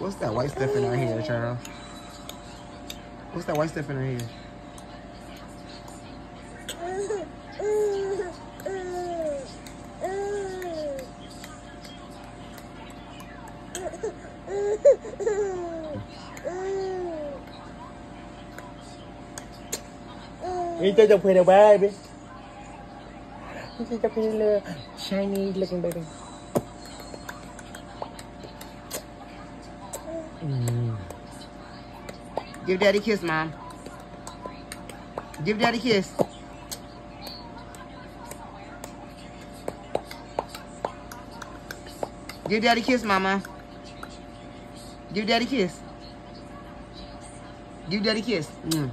What's that white stuff in her hair, Charles? What's that white stuff in her hair? Ain't that the pretty baby? Ain't that the pretty little shiny looking baby? Mm. Give daddy a kiss, mom. Give daddy a kiss. Give daddy a kiss, mama. Give daddy a kiss. Give daddy a kiss. Mm.